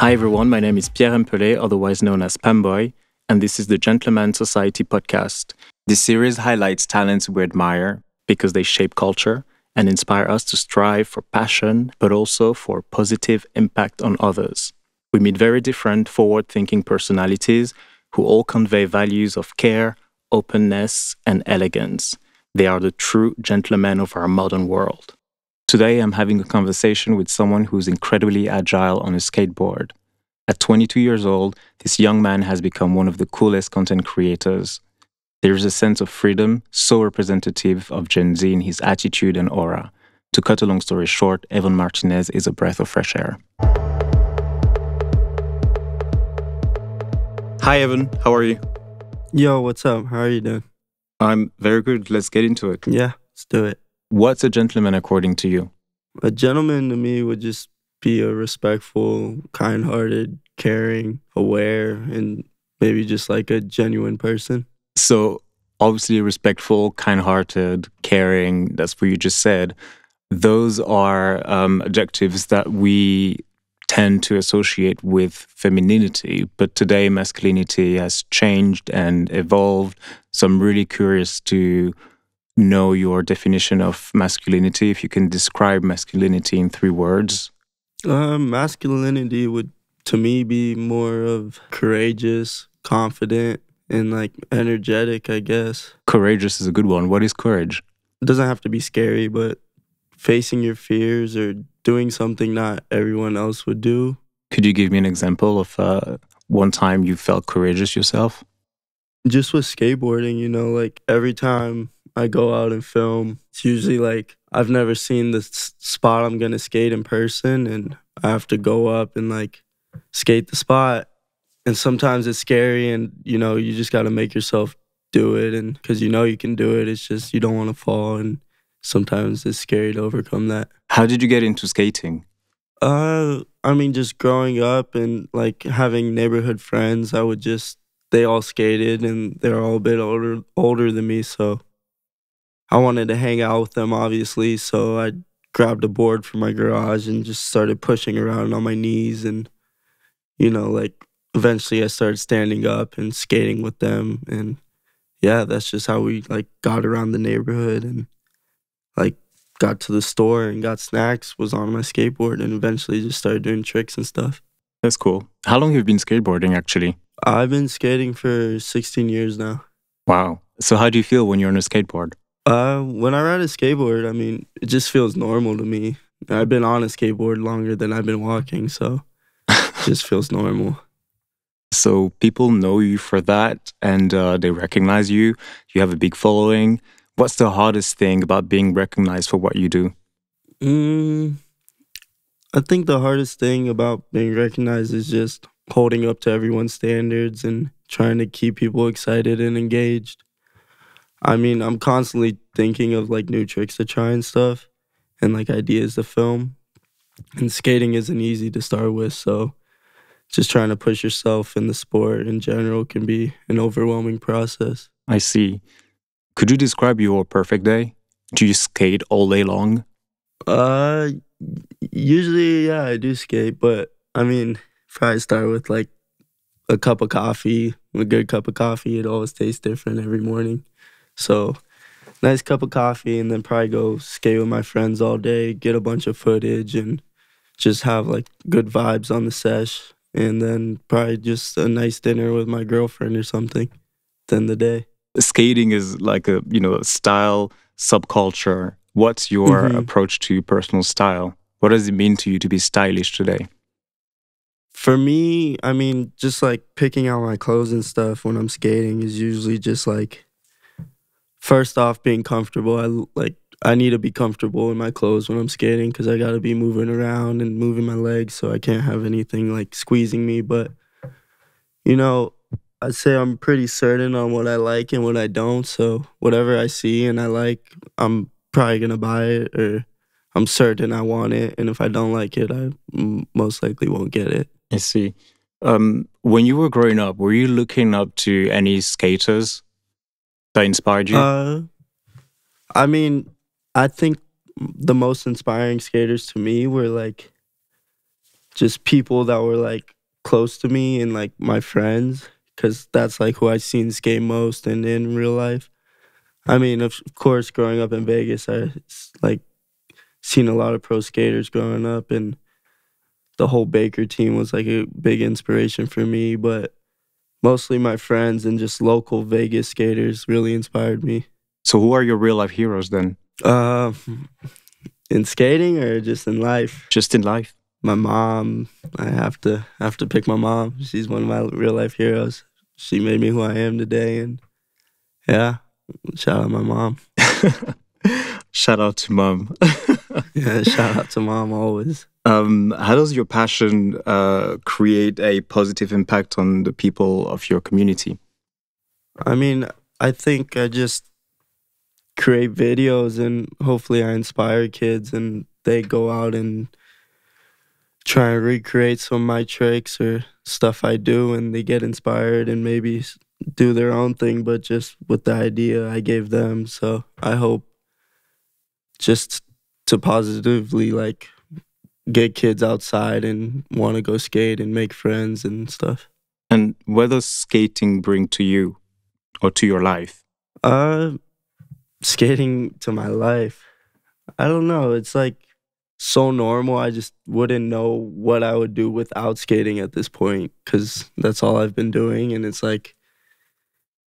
Hi everyone, my name is Pierre M'Pelé, otherwise known as Pam Boy, and this is the Gentleman Society podcast. This series highlights talents we admire because they shape culture and inspire us to strive for passion, but also for positive impact on others. We meet very different, forward thinking personalities who all convey values of care, openness, and elegance. They are the true gentlemen of our modern world. Today, I'm having a conversation with someone who's incredibly agile on a skateboard. At 22 years old, this young man has become one of the coolest content creators. There is a sense of freedom so representative of Gen Z in his attitude and aura. To cut a long story short, Evon Martinez is a breath of fresh air. Hi, Evon. How are you? Yo, what's up? How are you doing? I'm very good. Let's get into it. Yeah, let's do it. What's a gentleman according to you? A gentleman to me would just be a respectful, kind hearted, caring, aware, and maybe just like a genuine person. So, obviously, respectful, kind hearted, caring, that's what you just said. Those are um, adjectives that we tend to associate with femininity, but today masculinity has changed and evolved. So, I'm really curious to know your definition of masculinity. If you can describe masculinity in three words. Uh, masculinity would, to me, be more of courageous, confident, and like energetic, I guess. Courageous is a good one. What is courage? It doesn't have to be scary, but facing your fears or doing something not everyone else would do. Could you give me an example of uh, one time you felt courageous yourself? Just with skateboarding, you know, like every time I go out and film. It's usually like I've never seen the spot I'm gonna skate in person, and I have to go up and like skate the spot. And sometimes it's scary, and you know you just gotta make yourself do it, and because you know you can do it, it's just you don't want to fall, and sometimes it's scary to overcome that. How did you get into skating? Uh, I mean, just growing up and like having neighborhood friends, I would just they all skated and they're all a bit older older than me, so I wanted to hang out with them, obviously. So I grabbed a board from my garage and just started pushing around on my knees. And, you know, like eventually I started standing up and skating with them. And yeah, that's just how we like got around the neighborhood and like got to the store and got snacks, was on my skateboard, and eventually just started doing tricks and stuff. That's cool. How long have you been skateboarding actually? I've been skating for 16 years now. Wow. So, how do you feel when you're on a skateboard? Uh, when I ride a skateboard, I mean, it just feels normal to me. I've been on a skateboard longer than I've been walking, so it just feels normal. So people know you for that, and uh, they recognize you. You have a big following. What's the hardest thing about being recognized for what you do? Mm, I think the hardest thing about being recognized is just holding up to everyone's standards and trying to keep people excited and engaged. I mean, I'm constantly thinking of like new tricks to try and stuff and like ideas to film. And skating isn't easy to start with, so just trying to push yourself in the sport in general can be an overwhelming process. I see. Could you describe your perfect day? Do you skate all day long? Uh usually yeah, I do skate, but I mean, if I start with like a cup of coffee, a good cup of coffee, it always tastes different every morning. So, nice cup of coffee, and then probably go skate with my friends all day, get a bunch of footage, and just have like good vibes on the sesh. And then probably just a nice dinner with my girlfriend or something. Then the day. Skating is like a you know style subculture. What's your mm-hmm. approach to personal style? What does it mean to you to be stylish today? For me, I mean, just like picking out my clothes and stuff when I'm skating is usually just like first off being comfortable i like i need to be comfortable in my clothes when i'm skating because i gotta be moving around and moving my legs so i can't have anything like squeezing me but you know i'd say i'm pretty certain on what i like and what i don't so whatever i see and i like i'm probably gonna buy it or i'm certain i want it and if i don't like it i most likely won't get it. I see. Um, when you were growing up were you looking up to any skaters that inspired you? Uh, I mean, I think the most inspiring skaters to me were like just people that were like close to me and like my friends, because that's like who I've seen skate most and in real life. I mean, of course, growing up in Vegas, I like seen a lot of pro skaters growing up, and the whole Baker team was like a big inspiration for me. But mostly my friends and just local Vegas skaters really inspired me. So, who are your real life heroes then? Uh, in skating or just in life? Just in life. My mom. I have to I have to pick my mom. She's one of my real life heroes. She made me who I am today, and yeah, shout out my mom. shout out to mom. yeah, shout out to mom always. Um, how does your passion uh, create a positive impact on the people of your community? I mean, I think I just create videos and hopefully I inspire kids and they go out and try and recreate some of my tricks or stuff I do and they get inspired and maybe do their own thing, but just with the idea I gave them. So I hope just to positively like get kids outside and want to go skate and make friends and stuff. And what does skating bring to you or to your life? Uh, skating to my life. I don't know. It's like so normal. I just wouldn't know what I would do without skating at this point because that's all I've been doing. And it's like,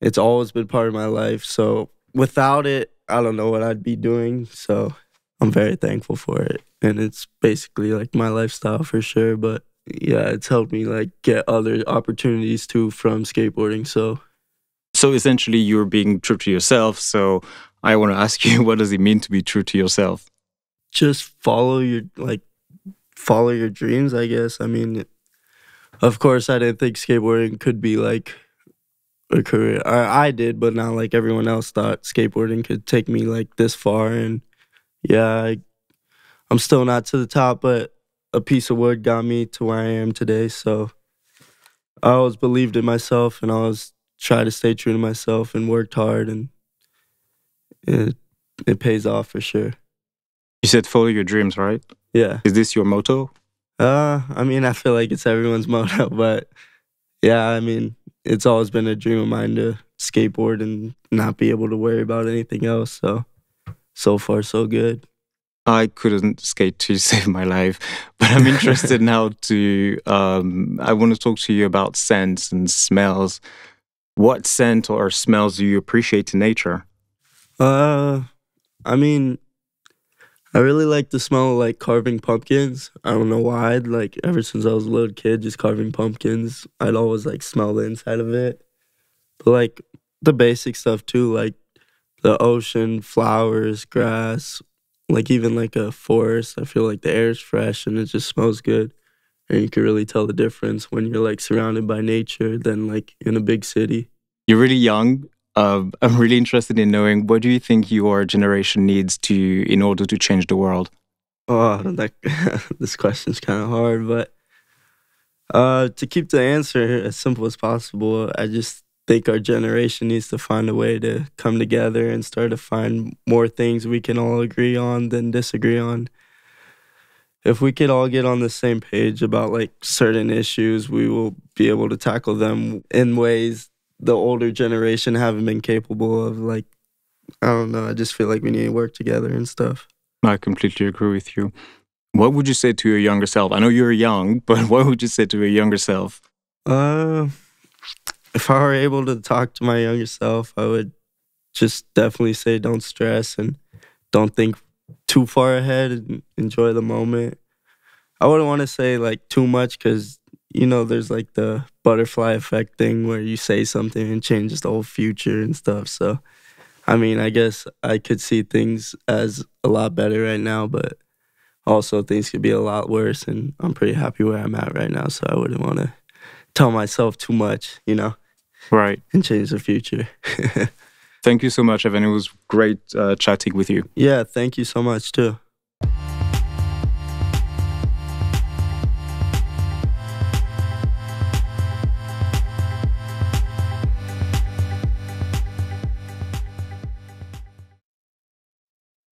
it's always been part of my life. So without it, I don't know what I'd be doing. So I'm very thankful for it. And it's basically like my lifestyle for sure. But yeah, it's helped me like get other opportunities too from skateboarding. So so essentially you're being true to yourself. So I want to ask you what does it mean to be true to yourself? Just follow your like follow your dreams, I guess. I mean, of course I didn't think skateboarding could be like a career. I, I did, but not like everyone else thought skateboarding could take me like this far and yeah, I, I'm still not to the top, but a piece of wood got me to where I am today. So I always believed in myself and I always tried to stay true to myself and worked hard and it it pays off for sure. You said follow your dreams, right? Yeah. Is this your motto? Uh, I mean, I feel like it's everyone's motto, but yeah, I mean, it's always been a dream of mine to skateboard and not be able to worry about anything else. So so far so good. I couldn't skate to save my life, but I'm interested now to. Um, I want to talk to you about scents and smells. What scent or smells do you appreciate in nature? Uh, I mean, I really like the smell of like carving pumpkins. I don't know why. Like ever since I was a little kid, just carving pumpkins, I'd always like smell the inside of it. But like the basic stuff too, like the ocean, flowers, grass, like even like a forest. I feel like the air is fresh and it just smells good. And you can really tell the difference when you're like surrounded by nature than like in a big city. You're really young. Uh, I'm really interested in knowing what do you think your generation needs to in order to change the world. Oh, that this question's kind of hard, but uh, to keep the answer as simple as possible, I just think our generation needs to find a way to come together and start to find more things we can all agree on than disagree on. If we could all get on the same page about like certain issues, we will be able to tackle them in ways the older generation haven't been capable of. Like, I don't know, I just feel like we need to work together and stuff. I completely agree with you. What would you say to your younger self? I know you're young, but what would you say to your younger self? Uh, if I were able to talk to my younger self, I would just definitely say don't stress and don't think too far ahead and enjoy the moment. I wouldn't want to say like too much because you know there's like the butterfly effect thing where you say something and changes the whole future and stuff. So, I mean, I guess I could see things as a lot better right now, but also things could be a lot worse. And I'm pretty happy where I'm at right now, so I wouldn't want to tell myself too much, you know. Right. And change the future. thank you so much, Evon. It was great uh, chatting with you. Yeah, thank you so much, too.